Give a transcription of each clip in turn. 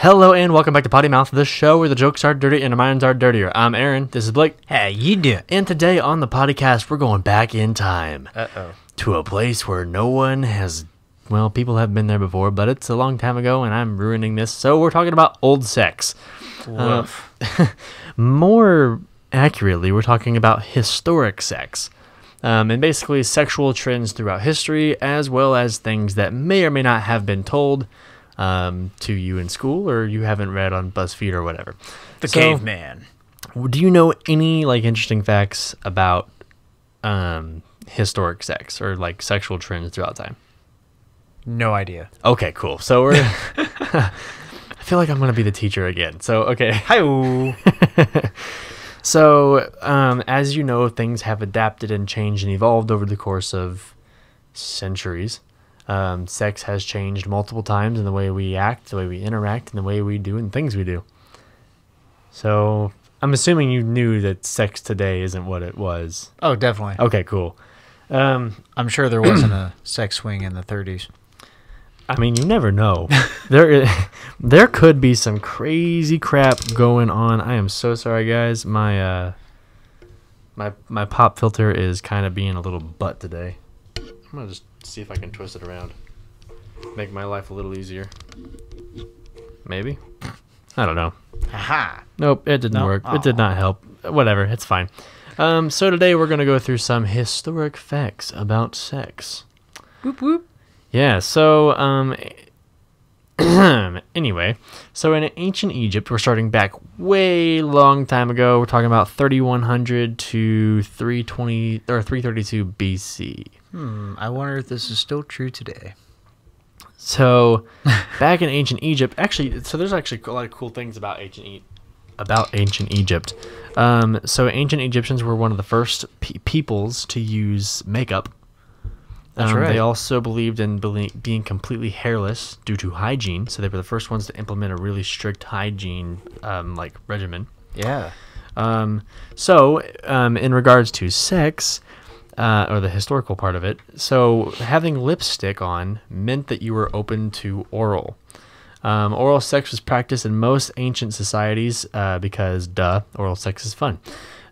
Hello and welcome back to Potty Mouth, the show where the jokes are dirty and the minds are dirtier. I'm Aaron. This is Blake. Hey, you do. And today on the podcast, we're going back in time Uh oh. to a place where no one has, well, people have been there before, but it's a long time ago and I'm ruining this. So we're talking about old sex. Uh, more accurately, we're talking about historic sex. Um, and basically sexual trends throughout history, as well as things that may or may not have been told um, to you in school or you haven't read on BuzzFeed or whatever. the So- caveman. Do you know any like interesting facts about um, historic sex or like sexual trends throughout time? No idea. Okay, cool. So we're. I feel like I'm gonna be the teacher again. So okay. Hi. So um, as you know, things have adapted and changed and evolved over the course of centuries. Um, sex has changed multiple times in the way we act, the way we interact, and the way we do and things we do. So I'm assuming you knew that sex today isn't what it was. oh, definitely. Okay, cool. Um, I'm sure there wasn't a sex swing in the 30s. I mean, you never know. there, there could be some crazy crap going on. I am so sorry, guys. My, uh, my, my pop filter is kind of being a little butt today. I'm gonna just see if I can twist it around, make my life a little easier. Maybe. I don't know. Aha. Nope, it didn't No? work. It did not help. Whatever, it's fine. Um, so today we're gonna go through some historic facts about sex. Whoop whoop. Yeah, so um anyway, so in ancient Egypt, we're starting back way long time ago. We're talking about 3100 to 320 or 332 BC. Hmm. I wonder if this is still true today. So, back in ancient Egypt, actually, so there's actually a lot of cool things about ancient e- about ancient Egypt. Um, so ancient Egyptians were one of the first pe- peoples to use makeup. That's Um, right. They also believed in being completely hairless due to hygiene. So they were the first ones to implement a really strict hygiene um, like regimen. Yeah. Um, so, um, in regards to sex, uh, or the historical part of it, so having lipstick on meant that you were open to oral. Um, oral sex was practiced in most ancient societies uh, because, duh, oral sex is fun.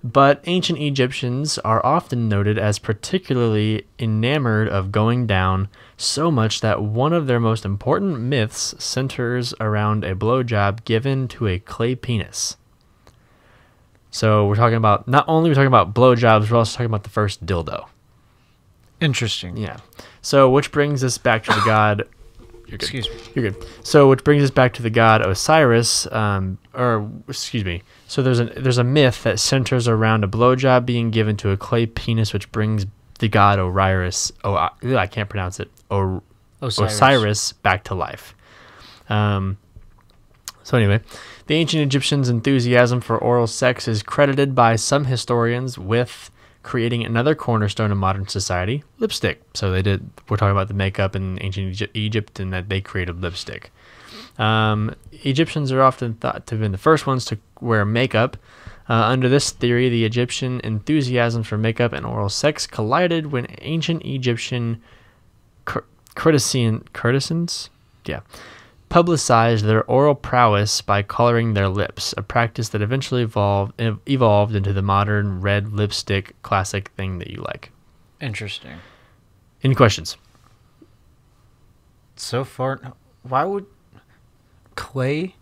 But ancient Egyptians are often noted as particularly enamored of going down so much that one of their most important myths centers around a blowjob given to a clay penis. So we're talking about not only we're talking about blowjobs, we're also talking about the first dildo. Interesting. Yeah. So which brings us back to the god. You're good. Excuse me. You're good. So which brings us back to the god Osiris, um, or excuse me. So there's a there's a myth that centers around a blowjob being given to a clay penis, which brings the god Osiris. Oh, I, I can't pronounce it. Or Osiris. Osiris. back to life. Um, so anyway, the ancient Egyptians' enthusiasm for oral sex is credited by some historians with creating another cornerstone of modern society, lipstick. So they did. We're talking about the makeup in ancient Egypt, and that they created lipstick. Um, Egyptians are often thought to have been the first ones to wear makeup. Uh, under this theory, the Egyptian enthusiasm for makeup and oral sex collided when ancient Egyptian cour- courtesan, courtesans, yeah, publicized their oral prowess by coloring their lips, a practice that eventually evolved evolved into the modern red lipstick classic thing that you like. Interesting. Any questions? So far, why would clay,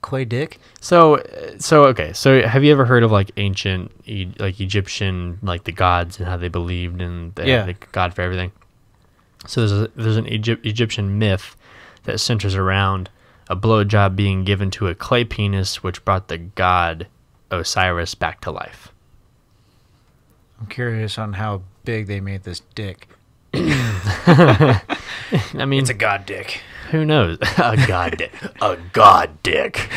clay dick? So, uh, so okay. So, have you ever heard of like ancient, like Egyptian, like the gods and how they believed in the, Yeah. the god for everything? So there's a, there's an Egypt, Egyptian myth that centers around a blowjob being given to a clay penis, which brought the god Osiris back to life. I'm curious on how big they made this dick. I mean, It's a god dick. who knows? a god, dick. a god dick.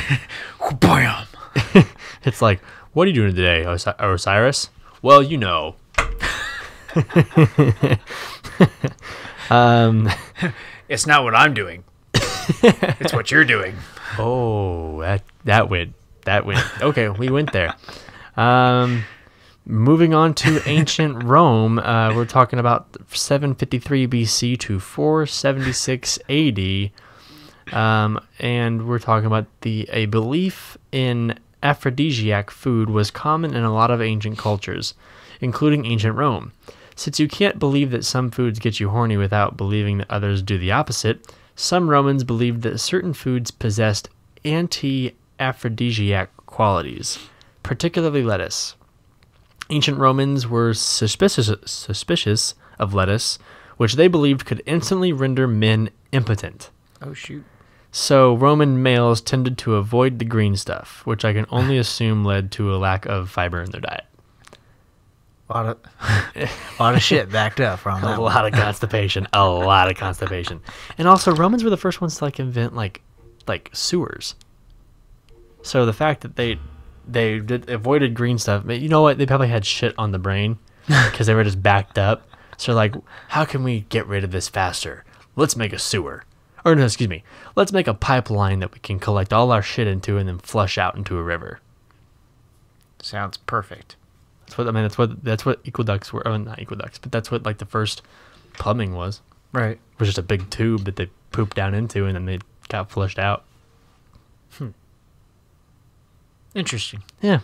Bam. It's like, what are you doing today, Osi- Osiris? Well, you know. um. It's not what I'm doing. it's what you're doing. Oh, that that went that went. Okay, we went there. Um, moving on to ancient Rome, uh, we're talking about 753 BC to 476 AD. Um, and we're talking about the a belief in aphrodisiac food was common in a lot of ancient cultures, including ancient Rome. Since you can't believe that some foods get you horny without believing that others do the opposite, some Romans believed that certain foods possessed anti aphrodisiac qualities, particularly lettuce. Ancient Romans were suspicious, suspicious of lettuce, which they believed could instantly render men impotent. Oh shoot. So Roman males tended to avoid the green stuff, which I can only assume led to a lack of fiber in their diet. A lot of, a lot of shit backed up from a lot of constipation, a lot of constipation, and also Romans were the first ones to like invent like like sewers. So the fact that they they did, avoided green stuff, but you know what? They probably had shit on the brain because they were just backed up. So like, how can we get rid of this faster? Let's make a sewer, or no, excuse me, let's make a pipeline that we can collect all our shit into and then flush out into a river. Sounds perfect. That's what I mean. That's what that's what aqueducts were. Oh, not aqueducts, but that's what like the first plumbing was. Right. It was just a big tube that they pooped down into and then they got flushed out. Hmm. Interesting. Yeah.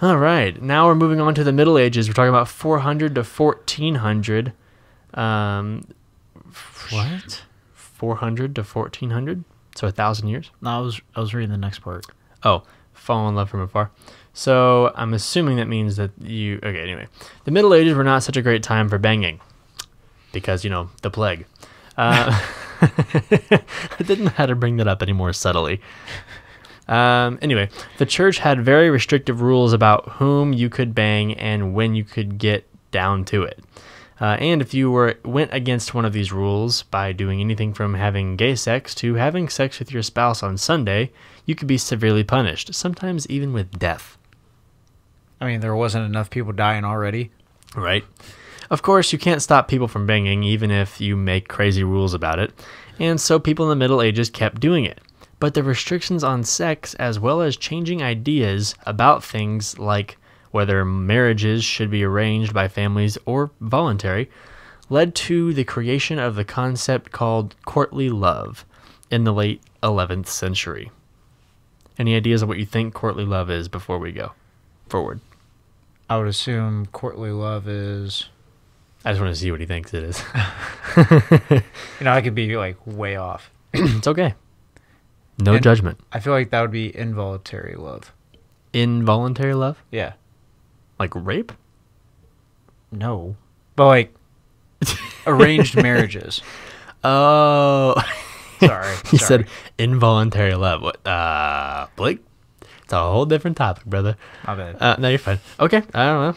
All right. Now we're moving on to the Middle Ages. We're talking about 400 to 1400. Um, What? 400 to 1400. So a thousand years. No, I was I was reading the next part. Oh, fall in love from afar. So I'm assuming that means that you. Okay, anyway. The Middle Ages were not such a great time for banging because, you know, the plague. Uh, I didn't know how to bring that up any more subtly. Um, anyway, the church had very restrictive rules about whom you could bang and when you could get down to it. Uh, and if you were went against one of these rules by doing anything from having gay sex to having sex with your spouse on Sunday, you could be severely punished, sometimes even with death. I mean, there wasn't enough people dying already. Right. Of course, you can't stop people from banging even if you make crazy rules about it, and so people in the Middle Ages kept doing it. But the restrictions on sex, as well as changing ideas about things like whether marriages should be arranged by families or voluntary, led to the creation of the concept called courtly love in the late 11th century. Any ideas of what you think courtly love is before we go forward? I would assume courtly love is. I just want to see what he thinks it is. You know, I could be like way off. it's okay. No And- judgment. I feel like that would be involuntary love. Involuntary love? Yeah. Like rape? No. But like arranged marriages. Oh. Sorry. he sorry. said involuntary love. What? Uh, Blake? It's a whole different topic, brother. My bad. Uh, no, you're fine. Okay, I don't know.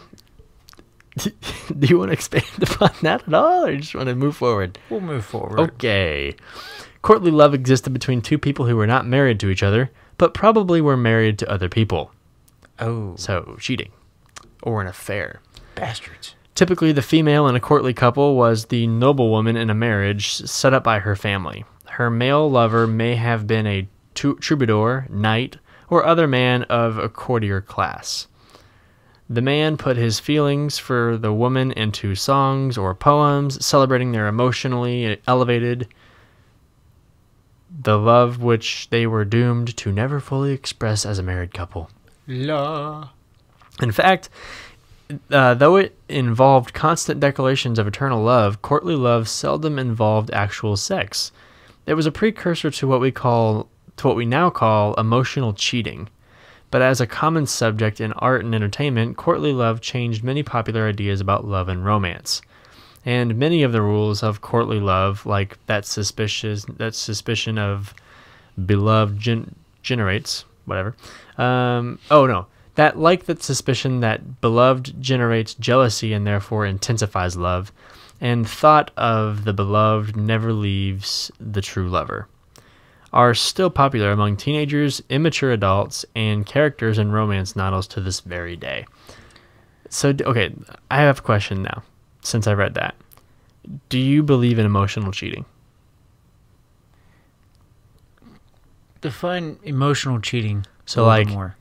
Do you want to expand upon that at all, or you just want to move forward? we'll move forward. Okay. Courtly love existed between two people who were not married to each other, but probably were married to other people. Oh, So, cheating. Or an affair. bastards. Typically, the female in a courtly couple was the noblewoman in a marriage set up by her family. Her male lover may have been a troubadour, knight, or other man of a courtier class. The man put his feelings for the woman into songs or poems, celebrating their emotionally elevated, the love which they were doomed to never fully express as a married couple. La. In fact, uh, though it involved constant declarations of eternal love, courtly love seldom involved actual sex. It was a precursor to what we call to what we now call emotional cheating. But as a common subject in art and entertainment, courtly love changed many popular ideas about love and romance. And many of the rules of courtly love, like that suspicious that suspicion of beloved gen- generates whatever. Um, oh no, that like that suspicion that beloved generates jealousy and therefore intensifies love, and thought of the beloved never leaves the true lover, are still popular among teenagers, immature adults, and characters in romance novels to this very day. So okay, I have a question now. Since I read that, do you believe in emotional cheating? Define emotional cheating. So, like- more.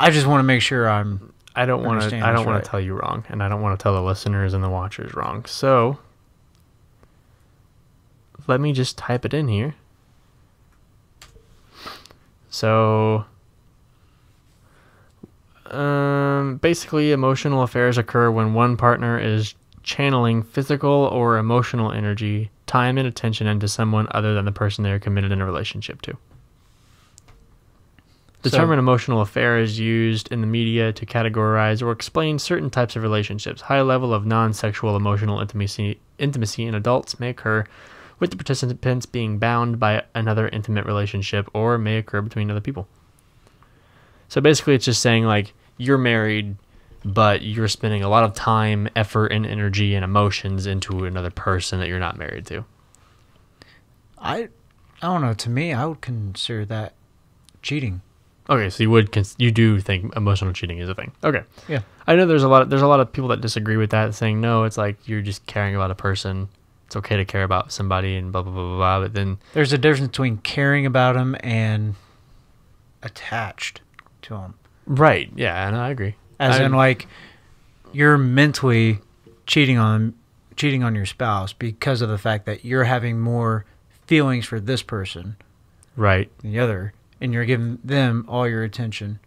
I just want to make sure I'm. I don't want to. I don't want right. to tell you wrong, and I don't want to tell the listeners and the watchers wrong. So, let me just type it in here. So, um, basically, emotional affairs occur when one partner is channeling physical or emotional energy, time, and attention into someone other than the person they are committed in a relationship to. The So- term an emotional affair is used in the media to categorize or explain certain types of relationships. High level of non-sexual emotional intimacy intimacy in adults may occur with the participants being bound by another intimate relationship or may occur between other people. So basically it's just saying like you're married but you're spending a lot of time, effort and energy and emotions into another person that you're not married to. I, I don't know. To me, I would consider that cheating. Okay, so you would cons- you do think emotional cheating is a thing. Okay. Yeah. I know there's a lot of, there's a lot of people that disagree with that saying no, it's like you're just caring about a person. It's okay to care about somebody and blah blah blah blah, blah but then There's a difference between caring about them and attached to them. right, yeah, no, I agree. As I- in, like, you're mentally cheating on cheating on your spouse because of the fact that you're having more feelings for this person Right. than the other, and you're giving them all your attention,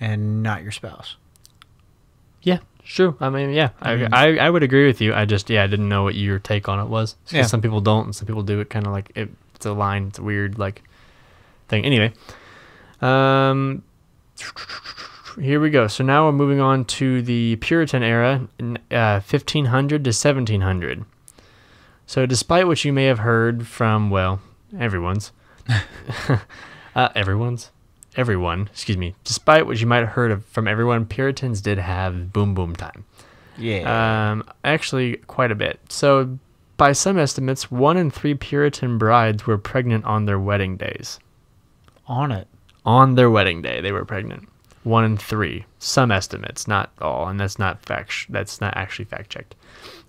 and not your spouse. Yeah, sure. I mean, yeah, I, Mhm. I I would agree with you. I just yeah, I didn't know what your take on it was. Yeah. Some people don't, and some people do. It kind of like it, it's a line. It's a weird like thing. Anyway, um, here we go. So now we're moving on to the Puritan era, uh, 1500 to 1700. So despite what you may have heard from well, everyone's, uh, everyone's everyone, excuse me, despite what you might have heard of from everyone, Puritans did have boom boom time. Yeah. Um, actually, quite a bit. So, by some estimates, one in three Puritan brides were pregnant on their wedding days. on it. On their wedding day, they were pregnant. One in three. Some estimates, not all, and that's not fact. That's not actually fact checked.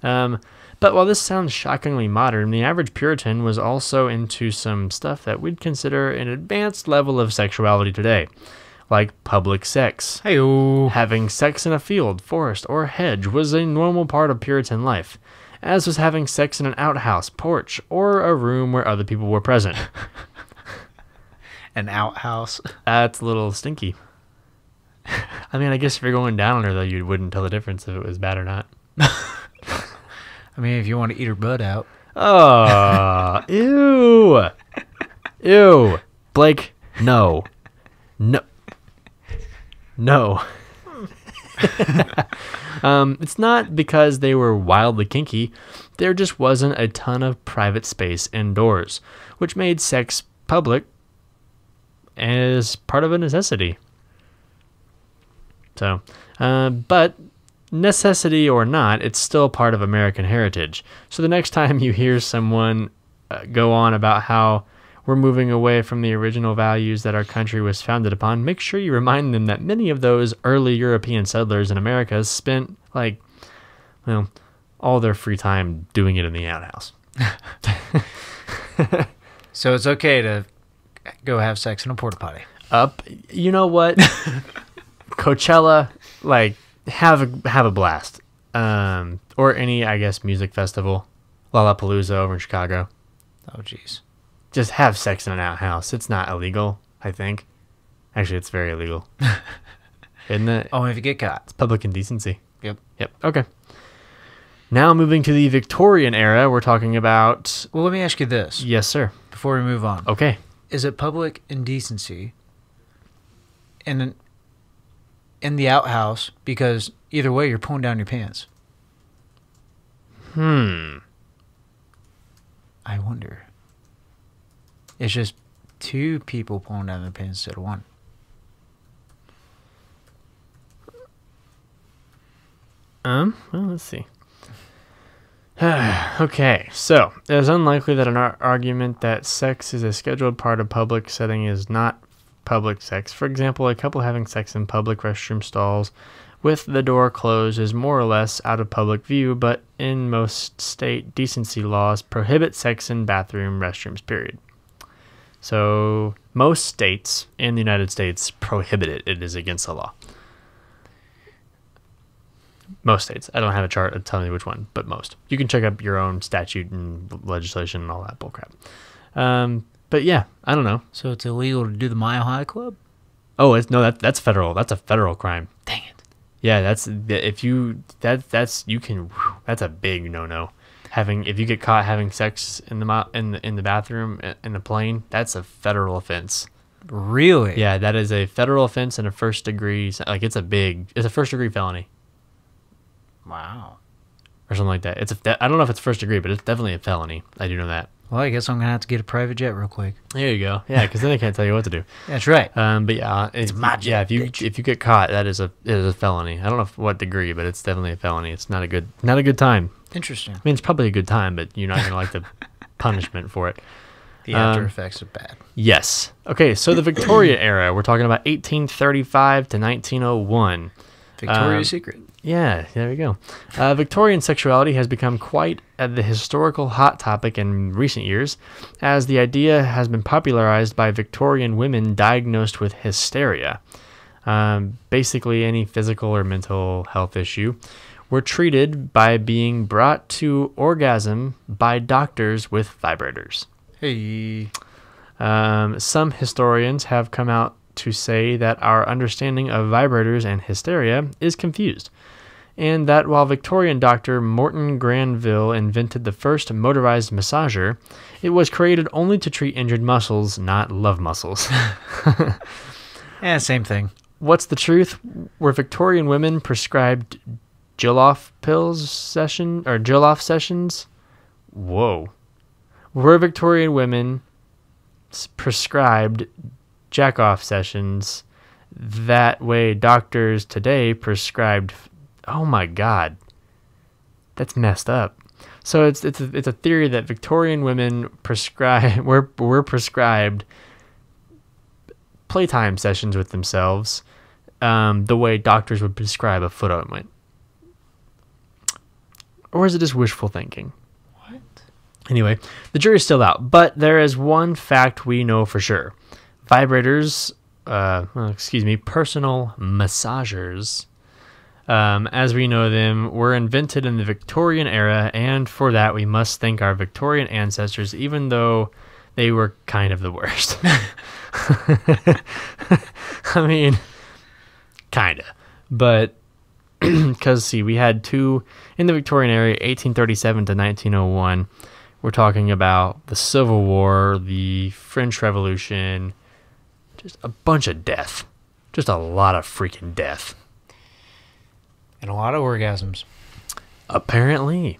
Um, but while this sounds shockingly modern, the average Puritan was also into some stuff that we'd consider an advanced level of sexuality today, like public sex. Hey, Having sex in a field, forest, or hedge was a normal part of Puritan life, as was having sex in an outhouse, porch, or a room where other people were present. an outhouse. That's a little stinky. I mean, I guess if you're going down on her, though, you wouldn't tell the difference if it was bad or not. I mean, if you want to eat her butt out. Oh, ew. Ew. Blake, no. No. No. um, it's not because they were wildly kinky. There just wasn't a ton of private space indoors, which made sex public as part of a necessity. So, uh, but necessity or not, it's still part of American heritage. So the next time you hear someone uh, go on about how we're moving away from the original values that our country was founded upon, make sure you remind them that many of those early European settlers in America spent, like, well, all their free time doing it in the outhouse. So it's okay to go have sex in a porta potty. Up, you know what? Coachella, like, have a have a blast. Um, or any, I guess, music festival, Lollapalooza over in Chicago. Oh, jeez. just have sex in an outhouse. It's not illegal, I think. Actually, it's very illegal. Isn't it? Oh, if you get caught. It's public indecency. Yep. Yep. Okay. Now moving to the Victorian era, we're talking about. Well, let me ask you this Yes, sir. before we move on. Okay. Is it public indecency in an, in the outhouse? Because either way, you're pulling down your pants. Hmm. I wonder. It's just two people pulling down their pants instead of one. Um. Well, let's see. okay, so it is unlikely that an ar- argument that sex is a scheduled part of public setting is not public sex. For example, a couple having sex in public restroom stalls with the door closed is more or less out of public view, but in most state decency laws prohibit sex in bathroom restrooms, period. So, most states in the United States prohibit it. It is against the law. Most states. I don't have a chart telling you which one, but most. You can check up your own statute and legislation and all that bullcrap. Um, but yeah, I don't know. So it's illegal to do the Mile High Club? Oh, it's no, that that's federal. That's a federal crime. Dang it. Yeah, that's if you that that's you can whew, that's a big no no. Having if you get caught having sex in the in the in the bathroom in the plane, that's a federal offense. Really? Yeah, that is a federal offense and a first degree like it's a big it's a first degree felony Wow. or something like that. It's a I don't know if it's first degree, but it's definitely a felony. I do know that. Well, I guess I'm going to have to get a private jet real quick. There you go. Yeah, because then they can't tell you what to do. That's right. Um, but yeah, it's my yeah. If you bitch. if you get caught, that is a it is a felony. I don't know what degree, but it's definitely a felony. It's not a good not a good time. Interesting. I mean, it's probably a good time, but you're not gonna like the punishment for it. The after Um, effects are bad. Yes. Okay, so the Victoria era. We're talking about 1835 to 1901. Victoria's um, Secret. Yeah, there we go. Uh, Victorian sexuality has become quite uh, the historical hot topic in recent years, as the idea has been popularized by Victorian women diagnosed with hysteria. Um, basically, any physical or mental health issue were treated by being brought to orgasm by doctors with vibrators. Hey. Um, some historians have come out to say that our understanding of vibrators and hysteria is confused, and that while Victorian doctor Mortimer Granville invented the first motorized massager, it was created only to treat injured muscles, not love muscles. Yeah, same thing. What's the truth? Were Victorian women prescribed Jill-off pills session or Jill-off sessions? Whoa. Were Victorian women s- prescribed jack-off sessions? That way, doctors today prescribed. Oh my God, that's messed up. So it's it's a, it's a theory that Victorian women prescribe were were prescribed playtime sessions with themselves um, the way doctors would prescribe a foot ointment? Or is it just wishful thinking? What? Anyway, the jury's still out, but there is one fact we know for sure. Vibrators, uh, excuse me, personal massagers, um, as we know them, were invented in the Victorian era, and for that we must thank our Victorian ancestors, even though they were kind of the worst. I mean, kinda, but because see, we had two in the Victorian era, 1837 to 1901. We're talking about the Civil War, the French Revolution, just a bunch of death, just a lot of freaking death. And a lot of orgasms. Apparently.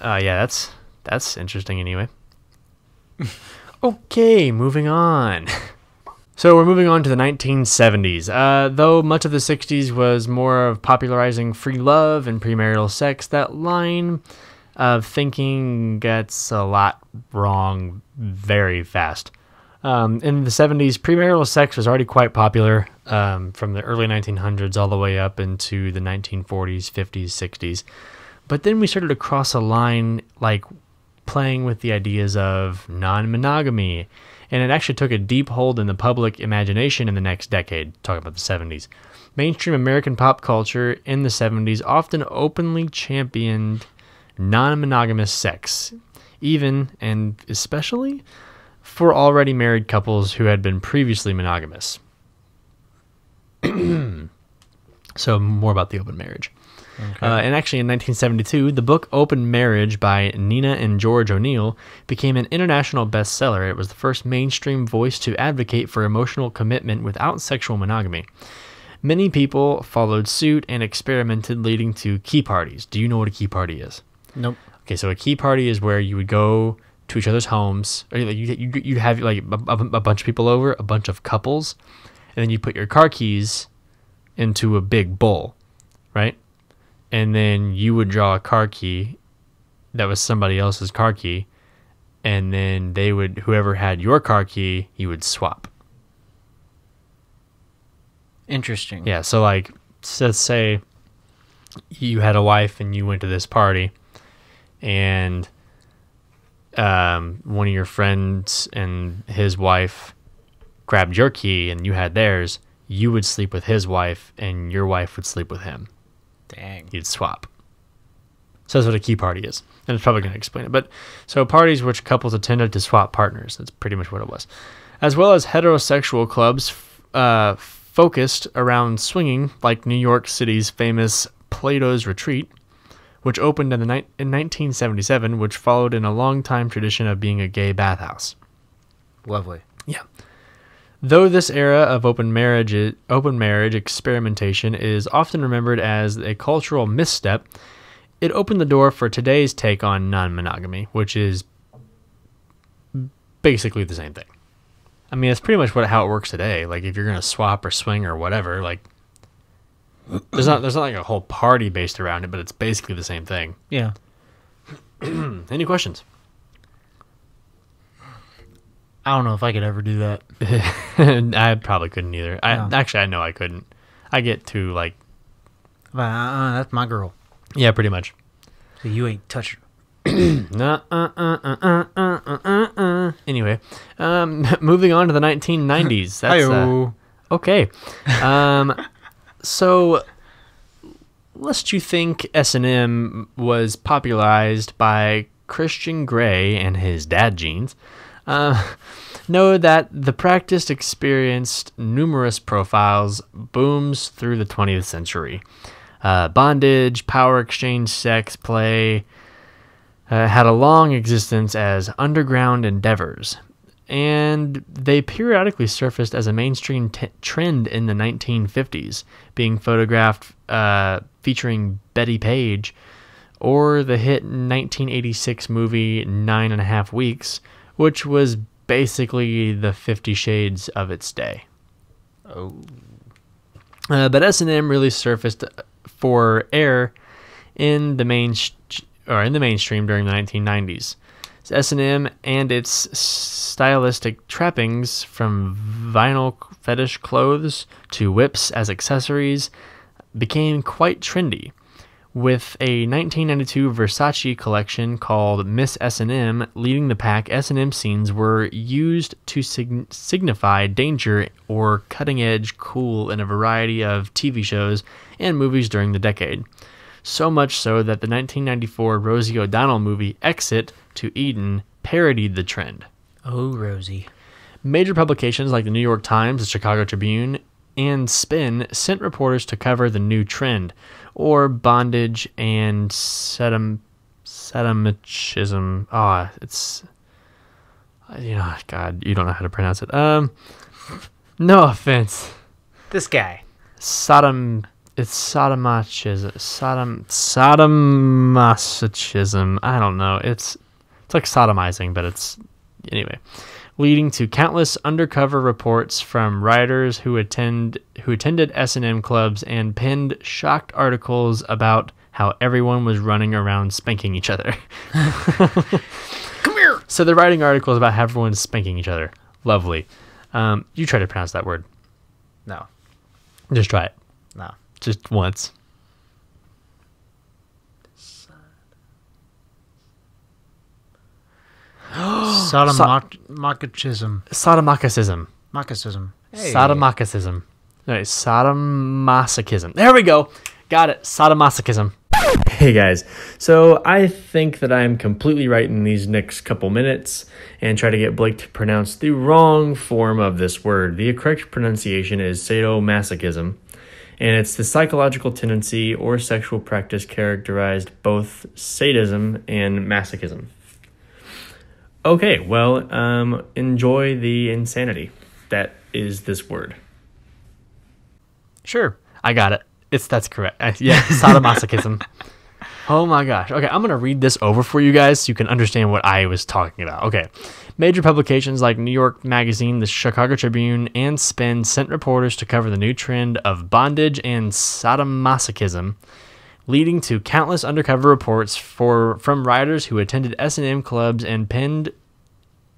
Uh, yeah, that's that's interesting. Anyway. okay, moving on. So we're moving on to the 1970s. Uh, though much of the 60s was more of popularizing free love and premarital sex, that line of thinking gets a lot wrong very fast. Um, in the 70s, premarital sex was already quite popular um, from the early 1900s all the way up into the 1940s, 50s, 60s. But then we started to cross a line like playing with the ideas of non monogamy. And it actually took a deep hold in the public imagination in the next decade, talking about the 70s. Mainstream American pop culture in the 70s often openly championed non monogamous sex, even and especially for already married couples who had been previously monogamous. so, more about the open marriage. Uh, and actually, in 1972, the book Open Marriage by Nena and George O'Neill became an international bestseller. It was the first mainstream voice to advocate for emotional commitment without sexual monogamy. Many people followed suit and experimented, leading to key parties. Do you know what a key party is? Nope. Okay, so a key party is where you would go to each other's homes, or like you you you have like a, a, bunch of people over, a bunch of couples, and then you put your car keys into a big bowl, right? And then you would draw a car key that was somebody else's car key, and then they would whoever had your car key, you would swap. Interesting. Yeah, so like let's say you had a wife and you went to this party and um, one of your friends and his wife grabbed your key and you had theirs, you would sleep with his wife and your wife would sleep with him. Dang. you'd swap. So that's what a key party is. And it's probably going to explain it. But so parties which couples attended to swap partners. That's pretty much what it was. As well as heterosexual clubs uh, focused around swinging, like New York City's famous Plato's Retreat, which opened in, the ni- in 1977, which followed in a long time tradition of being a gay bathhouse. Lovely. Yeah. Though this era of open marriage open marriage experimentation is often remembered as a cultural misstep, it opened the door for today's take on non-monogamy, which is basically the same thing. I mean, it's pretty much what how it works today. Like if you're gonna swap or swing or whatever, like there's not there's not like a whole party based around it, but it's basically the same thing. Yeah. Any questions? I don't know if I could ever do that. I probably couldn't either. I No. actually I know I couldn't. I get too like But uh, that's my girl. yeah, pretty much. So you ain't her. Uh, uh, uh, uh, uh, uh, uh, uh, uh. Anyway, um, moving on to the 1990s. That's uh, okay. Um, so, lest you think S and M was popularized by Christian Grey and his dad jeans, uh, know that the practice experienced numerous profiles booms through the 20th century. Uh, bondage, power exchange, sex play, uh, had a long existence as underground endeavors, and they periodically surfaced as a mainstream t- trend in the 1950s, being photographed uh, featuring Bettie Page, or the hit 1986 movie Nine and a Half Weeks, which was basically the Fifty Shades of its day. Oh. Uh, but S&M really surfaced for air in the main sh- or in the mainstream during the 1990s. S&M and its stylistic trappings from vinyl fetish clothes to whips as accessories became quite trendy. With a 1992 Versace collection called Miss S&M leading the pack, S&M scenes were used to sig- signify danger or cutting-edge cool in a variety of TV shows and movies during the decade. So much so that the 1994 Rosie O'Donnell movie Exit to Eden parodied the trend. Oh, Rosie. Major publications like the New York Times, the Chicago Tribune, and Spin sent reporters to cover the new trend, or bondage and sedum, sedomachism. Ah, it's you know, God, you don't know how to pronounce it. Um, no offense, This guy. Sodom. It's sodomachism. Sodom. Sodomachism. I don't know. It's it's like sodomizing, but it's anyway, leading to countless undercover reports from writers who attend who attended S and M clubs and penned shocked articles about how everyone was running around spanking each other. Come here. so they're writing articles about how everyone's spanking each other. Lovely. Um, you try to pronounce that word. No. Just try it. No. Just once. Sodomachism. Sodomachism. Machism. Sadomasochism. No, it's sadomasochism. There we go. Got it. Sadomasochism. Hey guys, so I think that I am completely right in these next couple minutes and try to get Blake to pronounce the wrong form of this word. The correct pronunciation is sadomasochism, and it's the psychological tendency or sexual practice characterized both sadism and masochism. Okay, well, um, enjoy the insanity that is this word. Sure. I got it. It's that's correct. Yeah, sadomasochism. oh my gosh. Okay, I'm gonna read this over for you guys so you can understand what I was talking about. Okay, major publications like New York Magazine, the Chicago Tribune, and Spin sent reporters to cover the new trend of bondage and sadomasochism, leading to countless undercover reports for from writers who attended S&M clubs and penned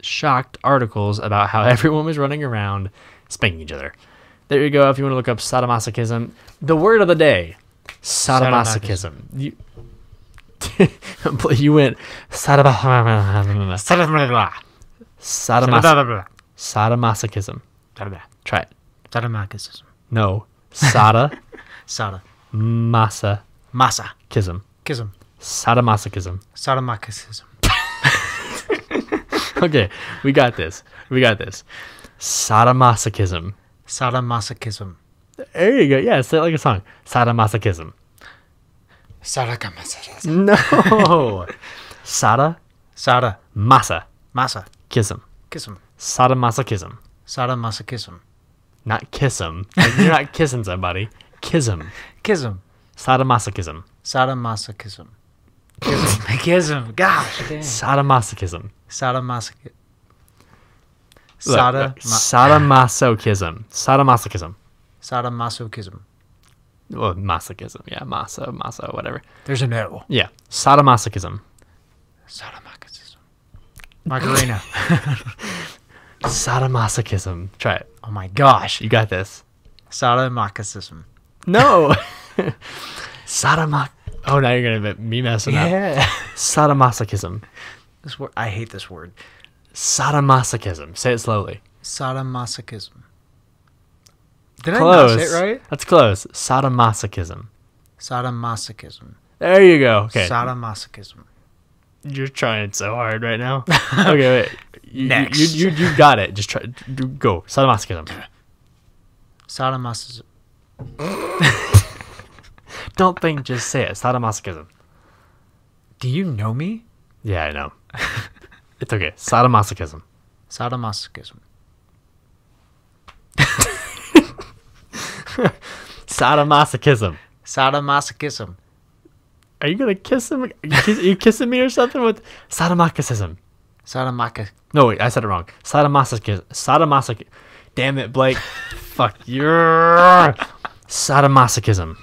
shocked articles about how everyone was running around spanking each other. There you go. If you want to look up sadomasochism, the word of the day, sadomasochism. You, you went sadomasochism. Sadomas- sadomasochism. Try it. Sadomachism. No, sada Sada. masa Masa. Kism. Kism. Sadomasochism. Sadomasochism. Okay, we got this. We got this. Sadomasochism. Sadomasochism. There you go. Yeah, say it like a song. Sadomasochism. Sadomasochism. No. Sada Sada. masa Masa. kism. Kism. Sadomasochism. Sadomasochism. Not kissum. Like, you're not kissing somebody. Kism. Kism. Sadomasochism. Sadomasochism. Kism. Kism. Gosh dang. Sadomasochism. Sadomasochism. Look, Sada. look, Sadomasochism. Sadomasochism. Sadomasochism. Well, masochism. Yeah, maso, maso, whatever. There's an L. Yeah, sadomasochism. Sadomasochism. Macarena. Sadomasochism. Try it. oh my gosh. You got this. Sadomasochism. No. Sadomas. Oh, now you're gonna me messing up. Yeah. Sadomasochism. this word. I hate this word. Sadomasochism. Say it slowly. Sadomasochism. Did Close. I it right? That's close. Sadomasochism. Sadomasochism. There you go. Okay. Sadomasochism. You're trying so hard right now. okay, wait. You, Next. You, you, you got it. Just try. do- Go. Sadomasochism. Sadomasochism. Don't think. Just say it. Sadomasochism. Do you know me? Yeah, I know. it's okay. Sadomasochism. Sadomasochism. Sadomasochism. Sadomasochism. Are you gonna kiss him? Are you, kiss, are you kissing me or something with sadomasochism? Sadomaca. No, wait, I said it wrong. Sadomasochism. Sadomasochism. Damn it, Blake. Fuck you. Sadomasochism.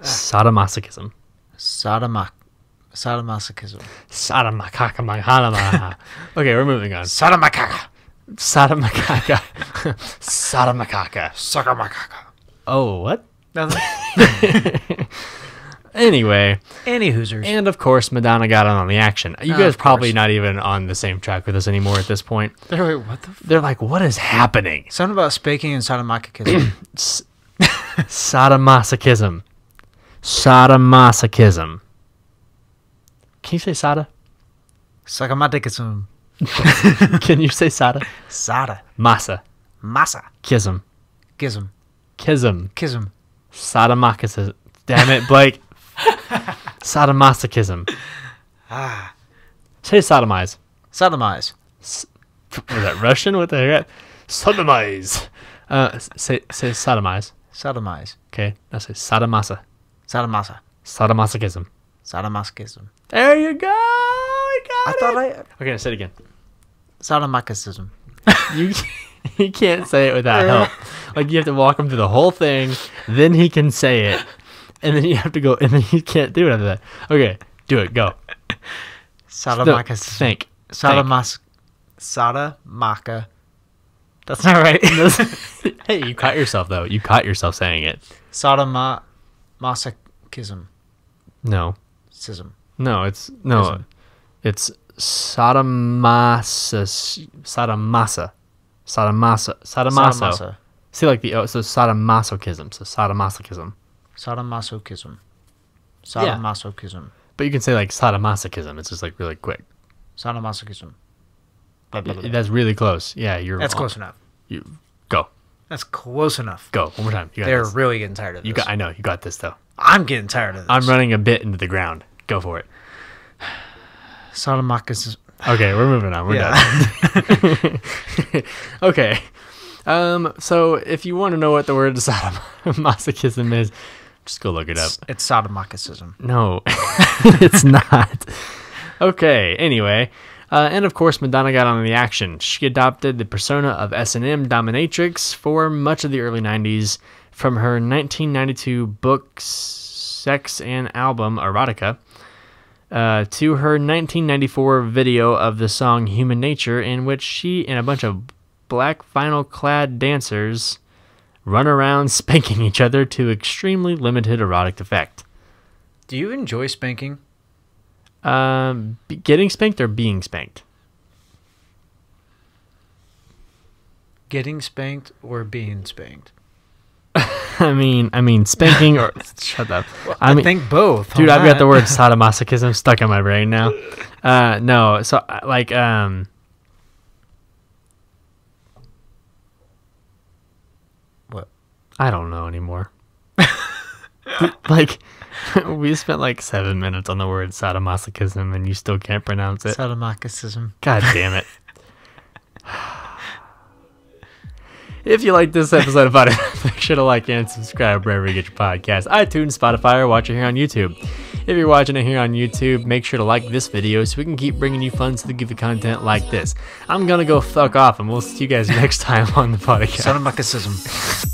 Sadomasochism. Sadomac. Sadomasochism. Sadomakaka. Okay, we're moving on. Sadomacaca. Sadomakaka. Sadomakaka. Suckermacaca. Oh, what? Nothing. Anyway, Any Hoosers. and of course, Madonna got in on the action. You Uh, guys probably course. not even on the same track with us anymore at this point. Wait, what the? F- They're like, what is happening? Something about spanking and sadomasochism. Sadomasochism. Sadomasochism. Can you say sada? Suckermatichism. Can you say sada? Sada. Masa. Masa. Kism. Gism. Kism. Kism. Sadomasochism. Damn it, Blake. Sadomasochism. Ah. Say sodomize. Sodomize. Was that Russian? What the heck? Sodomize. Uh, s- say say sodomize. Sodomize. Okay, now say sadomasa. Sadomasa. Sadomasochism. Sadomasochism. There you go. You got I it. thought I. Okay, say it again. Sadomasochism. You you can't say it without help. Like you have to walk him through the whole thing, then he can say it, and then you have to go, and then you can't do it after that. Okay, do it. Go. Sadomasochism. think. Sadomas. Sadomaka. That's not right. Hey, you caught yourself though. You caught yourself saying it. Sodoma. Masochism. No, Sism. no, it's no, Ism. it's sadomasa, sadomasa, sadomaso. Sadomasa. See, like the oh, so sadomasochism, so sadomasochism. Sadomasochism. Yeah. But you can say like sadomasochism. It's just like really quick. Sadomasochism. Blah, blah, blah, blah. That's really close. Yeah, you're. That's on- close enough. You go, That's close enough. go one more time. You got They're this. really getting tired of this. You got. I know you got this though. I'm getting tired of this. I'm running a bit into the ground. Go for it. Sadomasochism. Okay, we're moving on. We're Yeah. done. okay. Um. So if you want to know what the word sadomasochism is, just go look it up. It's, it's sadomasochism. No, it's not. Okay. Anyway, uh, and of course, Madonna got on the action. She adopted the persona of S&M dominatrix for much of the early '90s, from her 1992 book "Sex" and album "Erotica." Uh, to her 1994 video of the song Human Nature, in which she and a bunch of black vinyl clad dancers run around spanking each other to extremely limited erotic effect. Do you enjoy spanking? Um, getting spanked or being spanked? Getting spanked or being spanked? I mean, I mean, spanking or shut up. I I, mean, think both. dude, I've got the word sadomasochism stuck in my brain now. Uh, no, so uh, like, um, What? I don't know anymore. like, we spent like seven minutes on the word sadomasochism, and you still can't pronounce it. Sadomasochism. God damn it. If you like this episode of Audio, make sure to like and subscribe wherever you get your podcast, iTunes, Spotify, or watch it here on YouTube. If you're watching it here on YouTube, make sure to like this video so we can keep bringing you fun, to the content like this. I'm gonna go fuck off, and we'll see you guys next time on the podcast. Sadomasochism.